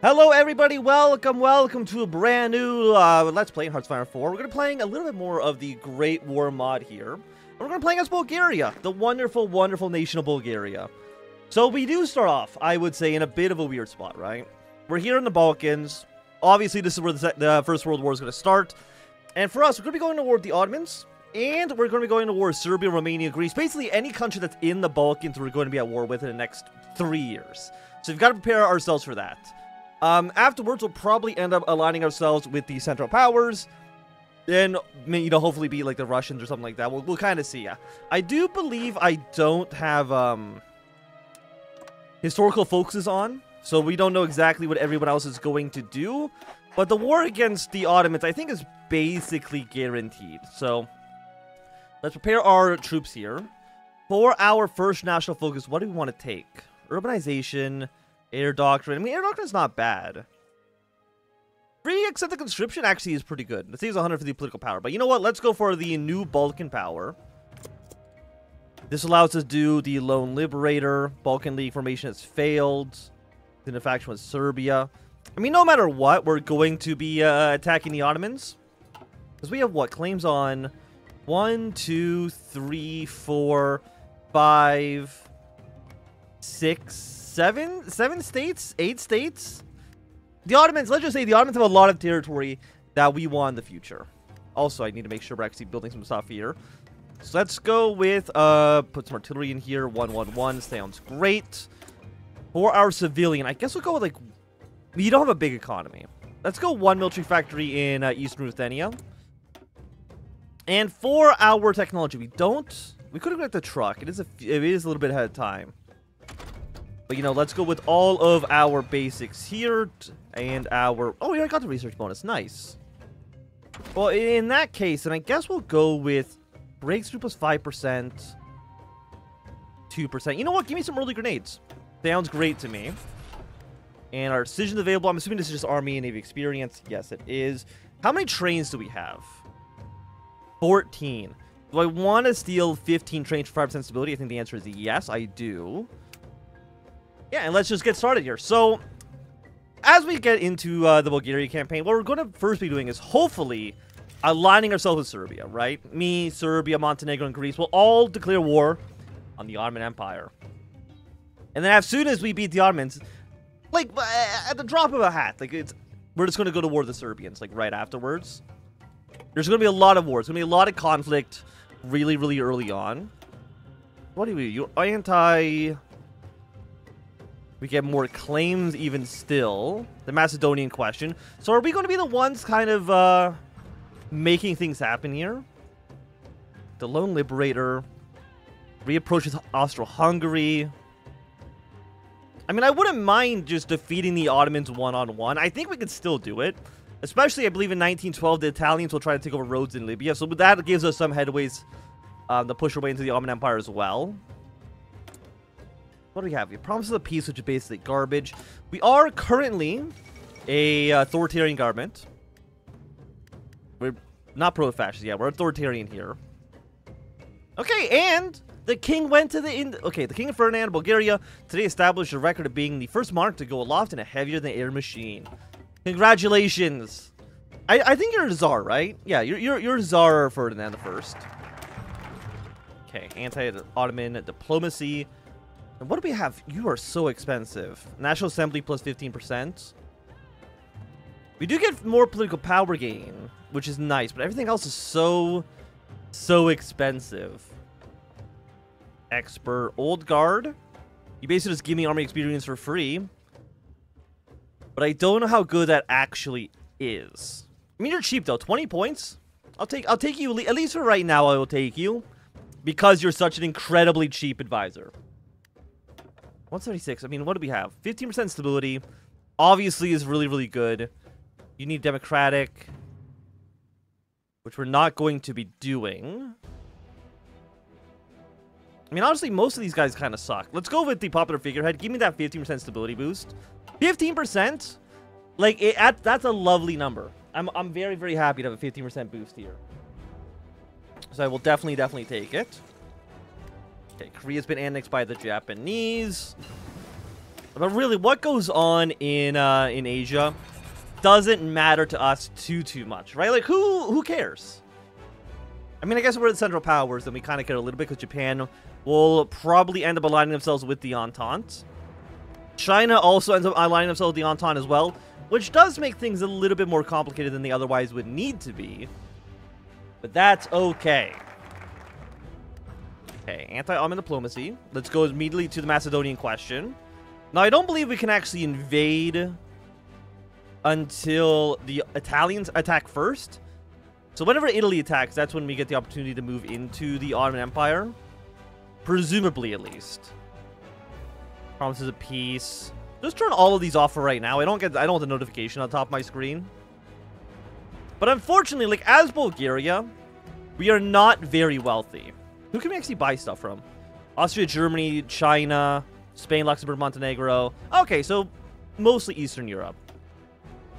Hello everybody, welcome, welcome to a brand new uh, Let's Play in Hearts of 4. We're going to be playing a little bit more of the Great War mod here. We're going to be playing as Bulgaria, the wonderful, wonderful nation of Bulgaria. So we do start off, I would say, in a bit of a weird spot, right? We're here in the Balkans. Obviously, this is where the, the First World War is going to start. And for us, we're going to be going to war with the Ottomans. And we're going to be going to war with Serbia, Romania, Greece. Basically, any country that's in the Balkans, we're going to be at war with in the next three years. So we've got to prepare ourselves for that. Um, afterwards, we'll probably end up aligning ourselves with the Central Powers. Then, you know, hopefully be like the Russians or something like that. We'll, we'll kind of see, yeah. I do believe I don't have, um, historical focuses on. So we don't know exactly what everyone else is going to do. But the war against the Ottomans, I think, is basically guaranteed. So, let's prepare our troops here. For our first national focus, what do we want to take? Urbanization... Air Doctrine. I mean, Air Doctrine is not bad. Free except the conscription actually is pretty good. It saves 150 political power. But you know what? Let's go for the new Balkan power. This allows us to do the Lone Liberator. Balkan League formation has failed. A faction with Serbia. I mean, no matter what, we're going to be uh, attacking the Ottomans. Because we have what? Claims on one, two, three, four, five, six, seven, seven states, eight states. The Ottomans, let's just say the Ottomans have a lot of territory that we want in the future. Also, I need to make sure we're actually building some stuff here. So let's go with, uh, put some artillery in here. 111 sounds great. For our civilian, I guess we'll go with, like, we don't have a big economy. Let's go one military factory in uh, Eastern Rumelia. And for our technology, we don't, we could have got the truck. It is a, it is a little bit ahead of time. But, you know, let's go with all of our basics here. And our... Oh, we already got the research bonus. Nice. Well, in that case, then I guess we'll go with breakthrough plus 5%. 2%. You know what? Give me some early grenades. Sounds great to me. And our decisions available. I'm assuming this is just Army and Navy experience. Yes, it is. How many trains do we have? 14. Do I want to steal 15 trains for 5% stability? I think the answer is yes, I do. Yeah, and let's just get started here. So, as we get into uh, the Bulgaria campaign, what we're going to first be doing is hopefully aligning ourselves with Serbia, right? Me, Serbia, Montenegro, and Greece will all declare war on the Ottoman Empire. And then as soon as we beat the Ottomans, like, uh, at the drop of a hat, like, it's, we're just going to go to war with the Serbians, like, right afterwards. There's going to be a lot of wars. There's going to be a lot of conflict really, really early on. What do we, you anti... We get more claims even still. The Macedonian question. So are we going to be the ones kind of uh, making things happen here? The Lone Liberator reapproaches Austro-Hungary. I mean, I wouldn't mind just defeating the Ottomans one-on-one. -on -one. I think we could still do it. Especially, I believe, in 1912, the Italians will try to take over Rhodes in Libya. So that gives us some headways um, to push our way into the Ottoman Empire as well. What do we have? We promises of peace, which is basically garbage. We are currently a authoritarian government. We're not pro-fascist. Yeah, we're authoritarian here. Okay, and the king went to the... In okay, the king of Ferdinand, Bulgaria, today established a record of being the first monarch to go aloft in a heavier-than-air machine. Congratulations. I, I think you're a czar, right? Yeah, you're, you're, you're Tsar Ferdinand the First. Okay, anti-Ottoman diplomacy. And what do we have? You are so expensive. National Assembly plus 15%. We do get more political power gain, which is nice, but everything else is so, so expensive. Expert. Old Guard. You basically just give me army experience for free. But I don't know how good that actually is. I mean, you're cheap, though. 20 points? I'll take I'll take you, at least for right now, I will take you. Because you're such an incredibly cheap advisor. 176. I mean, what do we have? 15% stability. Obviously is really, really good. You need democratic. Which we're not going to be doing. I mean, honestly, most of these guys kind of suck. Let's go with the popular figurehead. Give me that 15% stability boost. 15%? Like, it, at, that's a lovely number. I'm, I'm very, very happy to have a 15% boost here. So I will definitely, definitely take it. Okay, Korea's been annexed by the Japanese. But really, what goes on in uh, in Asia doesn't matter to us too too much, right? Like, who who cares? I mean, I guess we're the Central Powers, and we kind of care a little bit because Japan will probably end up aligning themselves with the Entente. China also ends up aligning themselves with the Entente as well, which does make things a little bit more complicated than they otherwise would need to be. But that's okay. Okay, anti-Ottoman diplomacy. Let's go immediately to the Macedonian question. Now, I don't believe we can actually invade until the Italians attack first. So whenever Italy attacks, that's when we get the opportunity to move into the Ottoman Empire. Presumably, at least. Promises of peace. Just turn all of these off for right now. I don't get I don't want the notification on top of my screen. But unfortunately, like as Bulgaria, we are not very wealthy. Who can we actually buy stuff from? Austria, Germany, China, Spain, Luxembourg, Montenegro. Okay, so mostly Eastern Europe.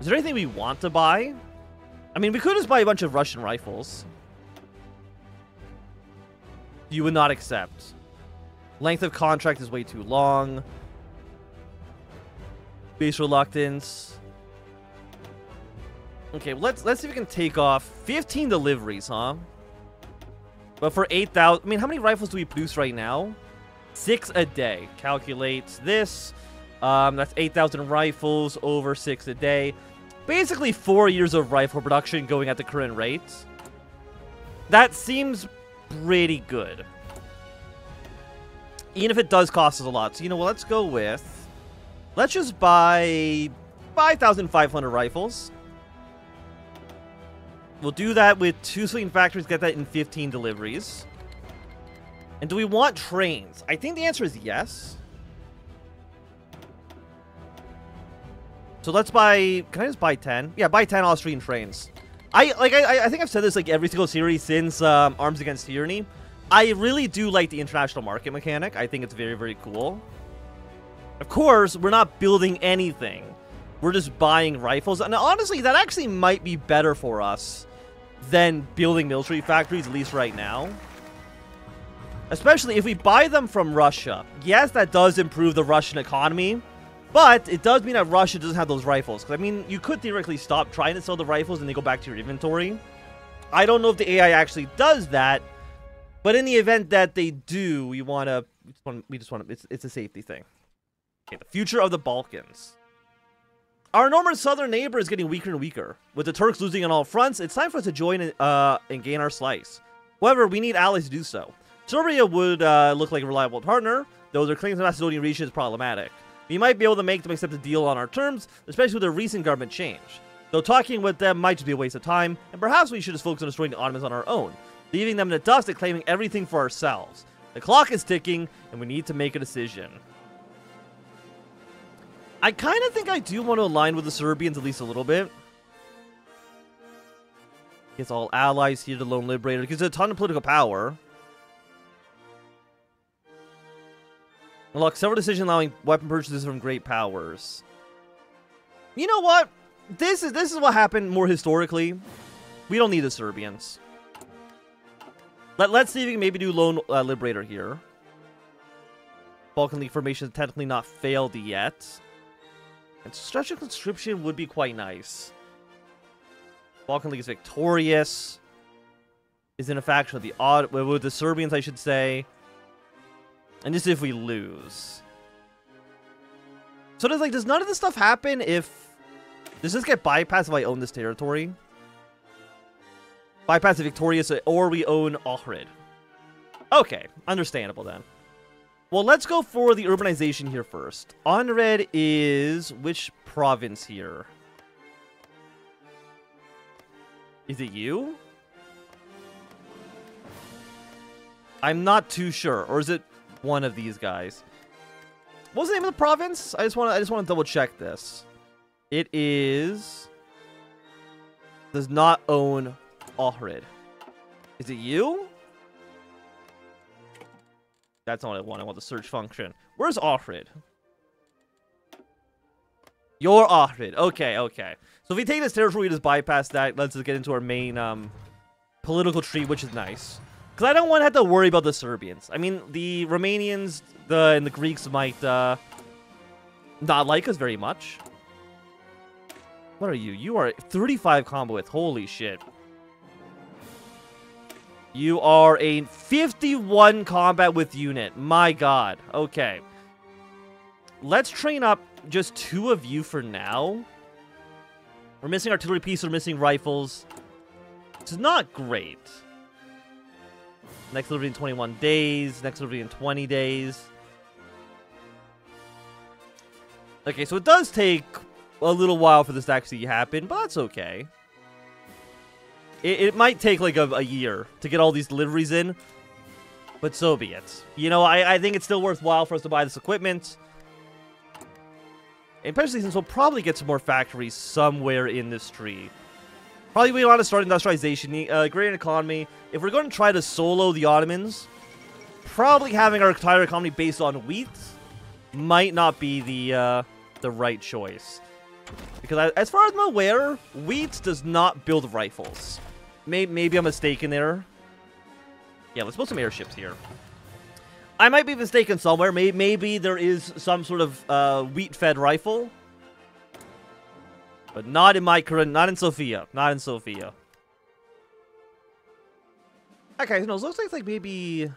Is there anything we want to buy? I mean, we could just buy a bunch of Russian rifles. You would not accept. Length of contract is way too long. Base reluctance. Okay, let's let's see if we can take off 15 deliveries, huh? But for 8,000, I mean, how many rifles do we produce right now? Six a day. Calculate this. Um, that's 8,000 rifles over six a day basically four years of rifle production going at the current rate. That seems pretty good. Even if it does cost us a lot. So, you know, let's go with... Let's just buy 5,500 rifles. We'll do that with two swing factories, get that in 15 deliveries. And do we want trains? I think the answer is yes. So let's buy... Can I just buy 10? Yeah, buy 10 Austrian trains. I like. I, I think I've said this like every single series since um, Arms Against Tyranny. I really do like the international market mechanic. I think it's very, very cool. Of course, we're not building anything. We're just buying rifles. And honestly, that actually might be better for us than building military factories, at least right now. Especially if we buy them from Russia. Yes, that does improve the Russian economy. But it does mean that Russia doesn't have those rifles. Because, I mean, you could theoretically stop trying to sell the rifles and they go back to your inventory. I don't know if the AI actually does that. But in the event that they do, we want to... We just want to... It's, it's a safety thing. Okay, the future of the Balkans. Our northern southern neighbor is getting weaker and weaker. With the Turks losing on all fronts, it's time for us to join uh, and gain our slice. However, we need allies to do so. Serbia would uh, look like a reliable partner, though their claims to Macedonian region is problematic. We might be able to make them accept a deal on our terms, especially with a recent government change. Though talking with them might just be a waste of time, and perhaps we should just focus on destroying the Ottomans on our own, leaving them in the dust and claiming everything for ourselves. The clock is ticking, and we need to make a decision. I kind of think I do want to align with the Serbians at least a little bit. Gets all allies here to Lone Liberator. Gives a ton of political power. Unlock several decisions allowing weapon purchases from great powers. You know what? This is this is what happened more historically. We don't need the Serbians. Let, let's see if we can maybe do Lone uh, Liberator here. Balkan League formation technically not failed yet. Of Conscription would be quite nice. Balkan League is victorious. Is in a faction with the odd with the Serbians, I should say. And this is if we lose. So does like does none of this stuff happen if does this get bypassed if I own this territory? Bypass the Victorious or we own Ohrid. Okay, understandable then. Well, let's go for the urbanization here first. Ohrid is which province here? Is it you? I'm not too sure. Or is it one of these guys. What's the name of the province? I just want to I just want to double check this. It is does not own Ohrid. Is it you? That's not what I want. I want the search function. Where's Ohrid? You're Ohrid. Okay, okay. So if we take this territory, we just bypass that. Let's just get into our main um, political tree, which is nice. Because I don't want to have to worry about the Serbians. I mean, the Romanians the, and the Greeks might uh, not like us very much. What are you? You are 35 combat width. Holy shit. You are a 51 combat width unit. My god. Okay. Let's train up just two of you for now. We're missing artillery pieces. we're missing rifles. It's not great. Next delivery in 21 days, next delivery in 20 days. Okay, so it does take a little while for this to actually happen, but that's okay. It, it might take like a, a, year to get all these deliveries in, but so be it. You know, I, I think it's still worthwhile for us to buy this equipment. Especially since we'll probably get some more factories somewhere in this tree. Probably we want to start industrialization, uh, great economy. If we're going to try to solo the Ottomans, probably having our entire economy based on wheat might not be the uh, the right choice. Because I, as far as I'm aware, wheat does not build rifles. Maybe, maybe I'm mistaken there. Yeah, let's build some airships here. I might be mistaken somewhere. Maybe, maybe there is some sort of uh, wheat-fed rifle. But not in my current... Not in Sofia. Not in Sofia. Okay, no, it looks like, like maybe...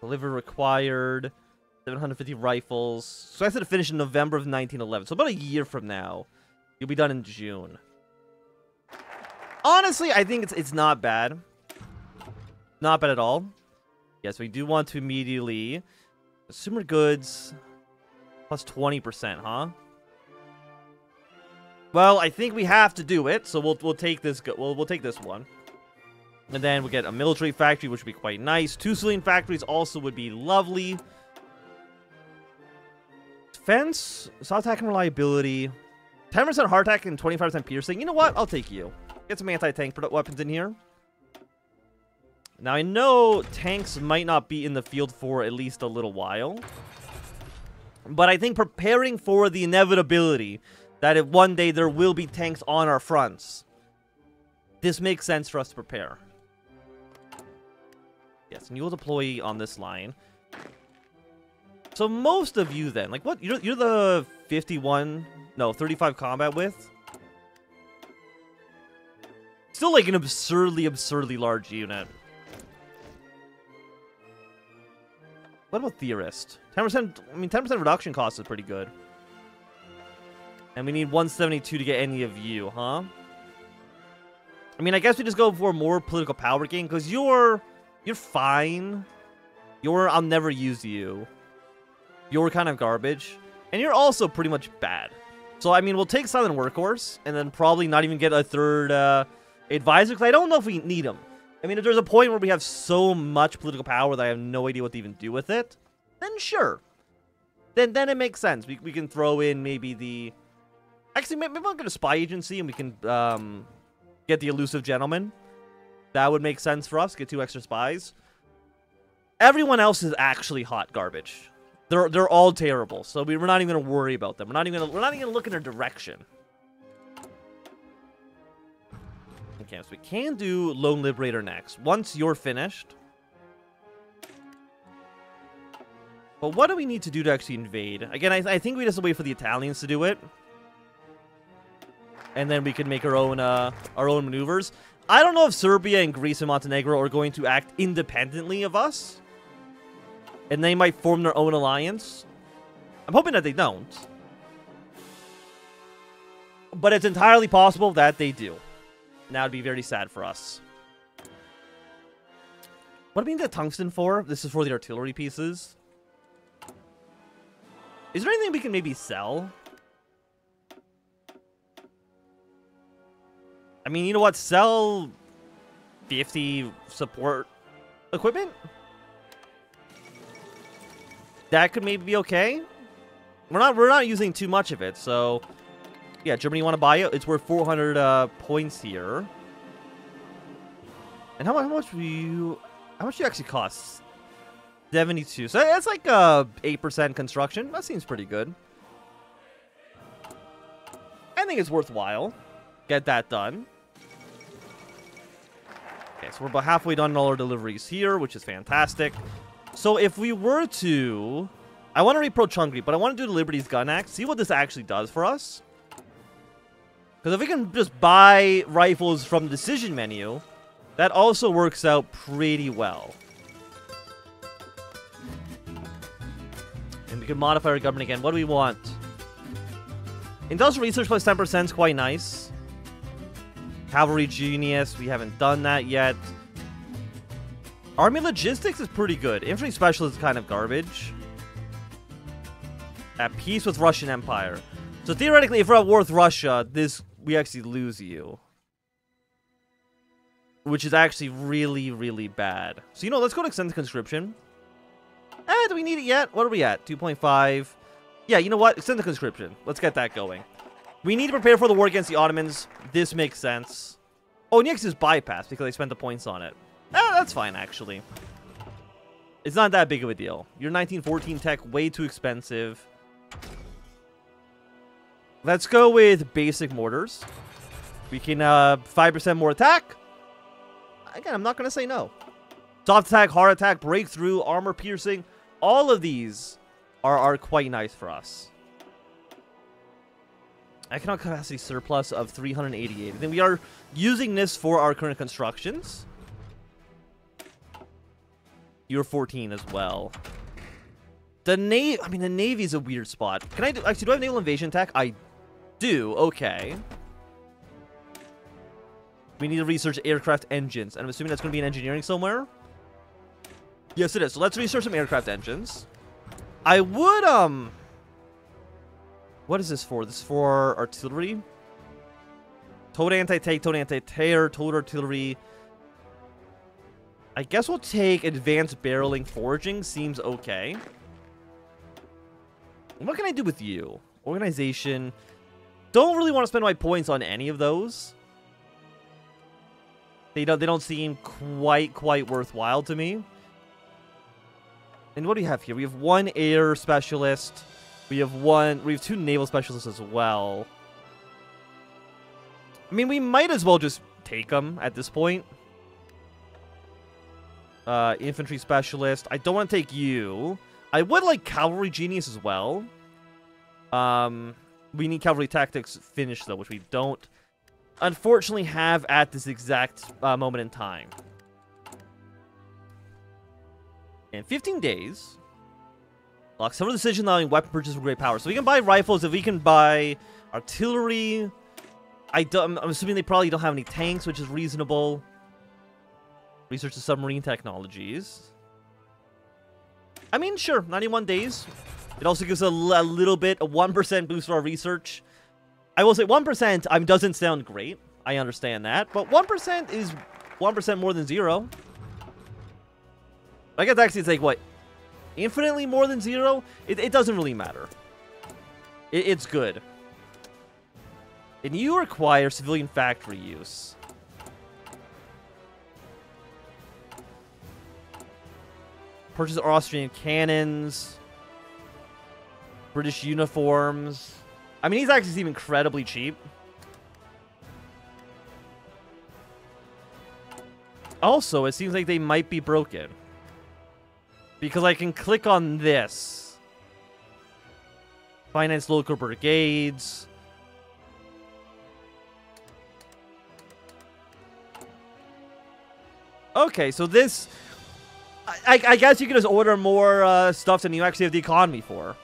Deliver required. 750 rifles. So I said to finish in November of 1911. So about a year from now. You'll be done in June. Honestly, I think it's it's not bad. Not bad at all. Yes, we do want to immediately... Consumer goods... Plus 20%, huh? Well, I think we have to do it, so we'll we'll take this we'll we'll take this one. And then we'll get a military factory, which would be quite nice. Two civilian factories also would be lovely. Defense, soft attack and reliability. 10% hard attack and 25% piercing. You know what? I'll take you. Get some anti-tank weapons in here. Now, I know tanks might not be in the field for at least a little while. But I think preparing for the inevitability that if one day there will be tanks on our fronts, this makes sense for us to prepare. Yes, and you will deploy on this line. So most of you then, like what, you're, you're the 51, no, 35 combat width? Still like an absurdly, absurdly large unit. What about Theorist? 10%, I mean, 10% reduction cost is pretty good. And we need 172 to get any of you, huh? I mean, I guess we just go for more political power gain, because you're... You're fine. You're... I'll never use you. You're kind of garbage. And you're also pretty much bad. So, I mean, we'll take Silent Workhorse, and then probably not even get a third, uh, advisor because I don't know if we need them. I mean, if there's a point where we have so much political power that I have no idea what to even do with it, then sure. Then then it makes sense. We, we can throw in maybe the... Actually, maybe we'll get a spy agency and we can um, get the elusive gentleman. That would make sense for us. Get two extra spies. Everyone else is actually hot garbage. They're they're all terrible. So we, we're not even gonna worry about them. We're not even gonna, we're not even gonna look in their direction. So we can do Lone Liberator next. Once you're finished. But what do we need to do to actually invade? Again, I, I think we just wait for the Italians to do it. And then we can make our own uh, our own maneuvers. I don't know if Serbia and Greece and Montenegro are going to act independently of us. And they might form their own alliance. I'm hoping that they don't. But it's entirely possible that they do. That would be very sad for us. What do we need the tungsten for? This is for the artillery pieces. Is there anything we can maybe sell? I mean, you know what? Sell 50 support equipment? That could maybe be okay. We're not we're not using too much of it, so yeah, Germany you want to buy it? It's worth 400 uh, points here. And how, much? how much do you... How much do you actually cost? 72. So that's like uh, 8% construction. That seems pretty good. I think it's worthwhile. Get that done. Okay, so we're about halfway done all our deliveries here, which is fantastic. So if we were to I want to repro Chungri, but I want to do the Liberty's Gun Axe, see what this actually does for us. Because if we can just buy rifles from the decision menu, that also works out pretty well. And we can modify our government again. What do we want? Industrial research plus 10% is quite nice. Cavalry Genius, we haven't done that yet. Army Logistics is pretty good. Infantry Specialist is kind of garbage. At peace with Russian Empire. So theoretically, if we're at war with Russia, this we actually lose you. Which is actually really, really bad. So, you know, let's go to extended conscription. Eh, do we need it yet? What are we at? 2.5. Yeah, you know what? Extend the conscription. Let's get that going. We need to prepare for the war against the Ottomans. This makes sense. Oh, Nix is bypass because they spent the points on it. Eh, that's fine, actually. It's not that big of a deal. Your 1914 tech, way too expensive. Let's go with basic mortars. We can, uh, 5% more attack. Again, I'm not going to say no. Soft attack, hard attack, breakthrough, armor piercing. All of these are, are quite nice for us. Economic capacity surplus of 388. And then we are using this for our current constructions. You're 14 as well. The Navy, I mean, the Navy is a weird spot. Can I do, actually, do I have naval invasion attack? I do, okay. We need to research aircraft engines. And I'm assuming that's going to be in engineering somewhere. Yes, it is. So let's research some aircraft engines. I would, um... What is this for? This is for artillery? Total anti-tank, total anti-tear, total artillery. I guess we'll take advanced barreling forging. Seems okay. What can I do with you? Organization. Don't really want to spend my points on any of those. They don't they don't seem quite quite worthwhile to me. And what do we have here? We have one air specialist. We have one we have two naval specialists as well. I mean, we might as well just take them at this point. Uh, infantry specialist. I don't want to take you. I would like cavalry genius as well. Um, we need cavalry tactics finished though, which we don't unfortunately have at this exact uh, moment in time. In 15 days, lock several decisions allowing weapon purchase for great power. So we can buy rifles, if we can buy artillery. I don't, I'm assuming they probably don't have any tanks, which is reasonable. Research the submarine technologies. I mean, sure, 91 days. It also gives a, a little bit, a 1% boost for our research. I will say 1% I mean, doesn't sound great. I understand that. But 1% is 1% more than zero. I guess actually it's like, what, infinitely more than zero? It, it doesn't really matter. It, it's good. And you require civilian factory use. Purchase Austrian cannons. British uniforms. I mean, these actually seem incredibly cheap. Also, it seems like they might be broken. Because I can click on this. Finance local brigades. Okay, so this... I, I guess you can just order more uh, stuff than you actually have the economy for.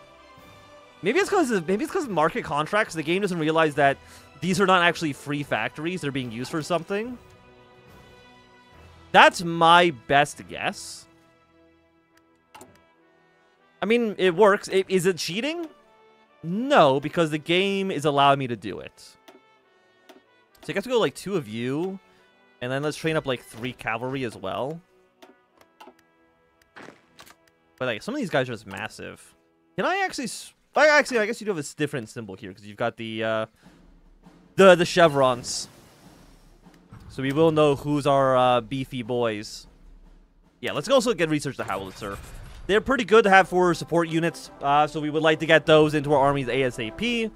Maybe it's because maybe it's because market contracts. The game doesn't realize that these are not actually free factories. They're being used for something. That's my best guess. I mean, it works. It, is it cheating? No, because the game is allowing me to do it. So I guess we go like two of you. And then let's train up like three cavalry as well. But like, some of these guys are just massive. Can I actually but actually, I guess you do have a different symbol here because you've got the uh, the the chevrons. So we will know who's our uh, beefy boys. Yeah, let's also get research the Howitzer. They're pretty good to have for support units, uh, so we would like to get those into our armies ASAP.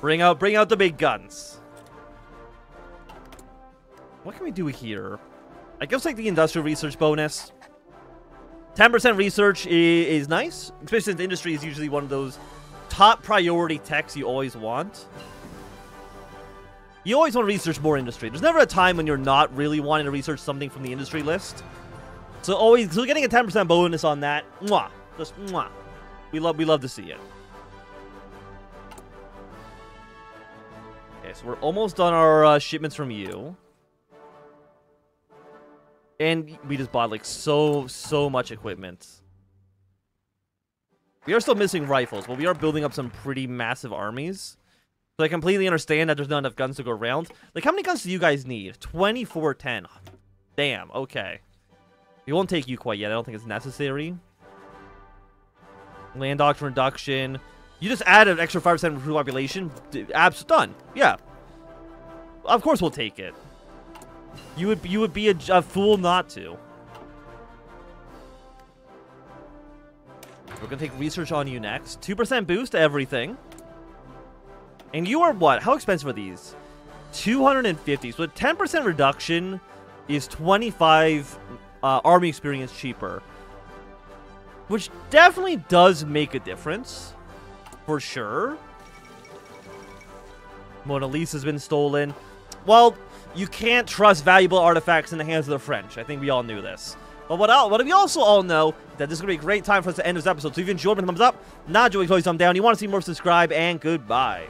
Bring out, bring out the big guns. What can we do here? I guess like the industrial research bonus. 10% research is, nice, especially since industry is usually one of those top priority techs you always want. You always want to research more industry. There's never a time when you're not really wanting to research something from the industry list. So always, so getting a 10% bonus on that, mwah, just mwah. We love, we love to see it. Okay, so we're almost done our uh, shipments from you. And we just bought like so, so much equipment. We are still missing rifles, but we are building up some pretty massive armies. So I completely understand that there's not enough guns to go around. Like, how many guns do you guys need? 2410. Damn, okay. We won't take you quite yet. I don't think it's necessary. Land doctrine reduction. You just add an extra 5% population. Abs done. Yeah. Of course we'll take it. You would you would be a, a fool not to. We're gonna take research on you next. 2% boost to everything. And you are what? How expensive are these? 250. So a 10% reduction is 25 uh, army experience cheaper. Which definitely does make a difference. For sure. Mona Lisa's been stolen. Well, you can't trust valuable artifacts in the hands of the French. I think we all knew this. But what, else, what we also all know that this is going to be a great time for us to end this episode. So if you enjoyed, thumbs up. Not enjoying, please thumb down. You want to see more, subscribe, and goodbye.